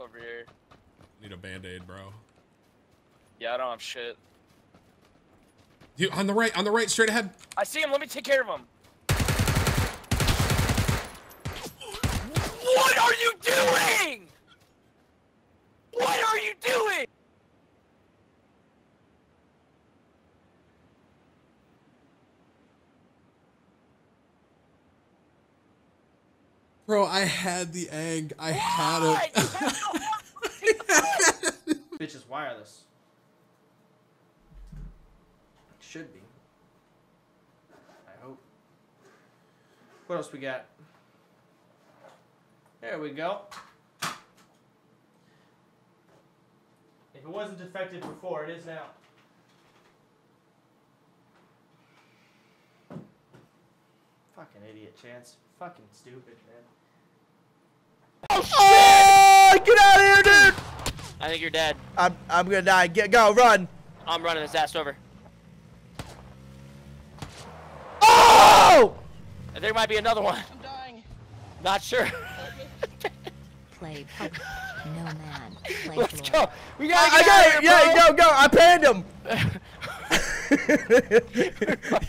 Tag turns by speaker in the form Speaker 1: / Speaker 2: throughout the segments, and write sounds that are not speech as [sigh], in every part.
Speaker 1: over here.
Speaker 2: Need a band-aid, bro.
Speaker 1: Yeah, I don't have shit.
Speaker 2: You on the right, on the right, straight ahead.
Speaker 1: I see him. Let me take care of him. What are you doing? What are you doing?
Speaker 2: Bro, I had the egg. I had it. [laughs] [laughs]
Speaker 3: Bitch is wireless. It should be. I hope. What else we got? There we go. If it wasn't defective before, it is now. Fucking idiot, Chance. Fucking stupid, man.
Speaker 4: Oh, shit! get out of here, dude!
Speaker 1: I think you're dead.
Speaker 4: I'm I'm gonna die. Get go, run!
Speaker 1: I'm running this ass over.
Speaker 4: Oh!
Speaker 1: There might be another one.
Speaker 5: I'm dying.
Speaker 1: Not sure.
Speaker 6: Play no man. Play
Speaker 1: Let's
Speaker 6: floor.
Speaker 1: go. We
Speaker 4: I,
Speaker 1: gotta
Speaker 4: I
Speaker 1: get
Speaker 4: got
Speaker 1: out
Speaker 4: it.
Speaker 1: of here,
Speaker 4: Yeah,
Speaker 1: bro.
Speaker 4: go, go. I panned him.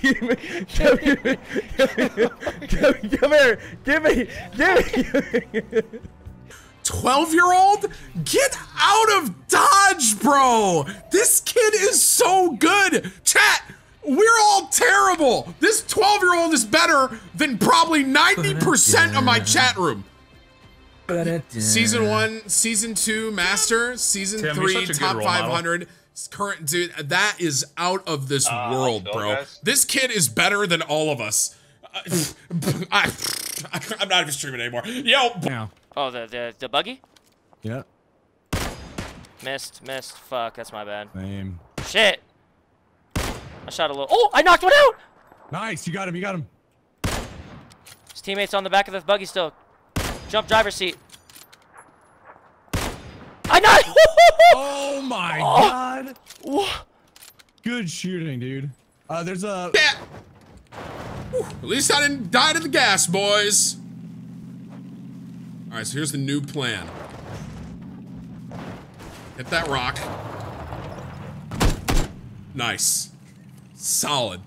Speaker 4: give me, give me, give me, come here. Give me, give me.
Speaker 2: 12 year old? Get out of Dodge, bro! This kid is so good! Chat, we're all terrible! This 12 year old is better than probably 90% of my chat room. Season 1, Season 2, Master, Season
Speaker 7: Tim,
Speaker 2: 3,
Speaker 7: such a good
Speaker 2: Top
Speaker 7: role model.
Speaker 2: 500. Current dude, that is out of this ah,
Speaker 7: world,
Speaker 2: bro.
Speaker 7: guys.
Speaker 2: This kid is better than all of us. I, [laughs] am not even streaming anymore. Yo,
Speaker 8: Now.
Speaker 1: Oh, the the the buggy?
Speaker 8: Yeah.
Speaker 1: Missed, missed. Fuck, that's my bad.
Speaker 8: Same.
Speaker 1: Shit. I shot a little. Oh, I knocked one out.
Speaker 8: Nice. You got him. You got him.
Speaker 1: His teammates on the back of the buggy still. Jump driver's seat. I knocked. [laughs]
Speaker 8: Oh my god. What? Good shooting, dude. Uh, there's a.
Speaker 2: Yeah. At least I didn't die to the gas, boys. All right, so here's the new plan. Hit that rock. Nice. Solid.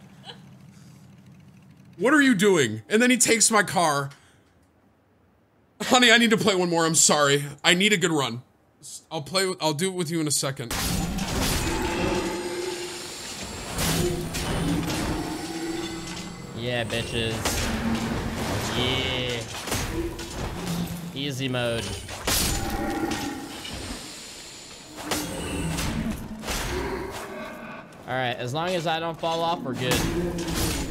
Speaker 2: What are you doing? And then he takes my car. Honey, I need to play one more. I'm sorry. I need a good run. I'll play. I'll do it with you in a second.
Speaker 9: Yeah, bitches. Yeah. Easy mode. Alright, as long as I don't fall off, we're good.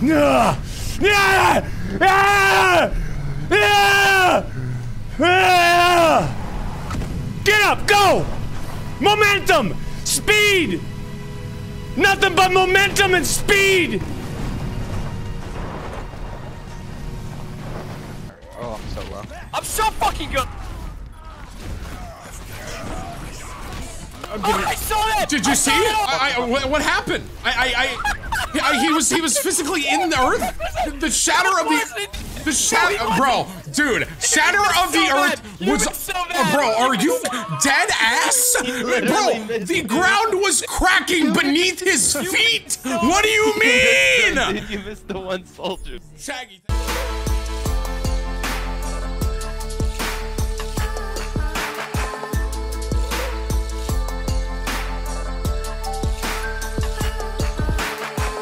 Speaker 4: Get up, go! Momentum! Speed! Nothing but momentum and speed!
Speaker 5: Oh, I'm so low.
Speaker 1: I'm so fucking good. Oh, I saw that.
Speaker 2: Did you
Speaker 1: I
Speaker 2: see?
Speaker 1: it.
Speaker 2: I, I, what, what happened? I, I, I, I, he was, he was physically in the earth. The shatter of the, the shatter, bro, dude, shatter of the earth was,
Speaker 1: was so
Speaker 2: oh,
Speaker 1: bad.
Speaker 2: bro, are you dead ass, bro? The ground was cracking beneath his feet. What do you [laughs] mean?
Speaker 5: you missed the one soldier.
Speaker 2: Shaggy.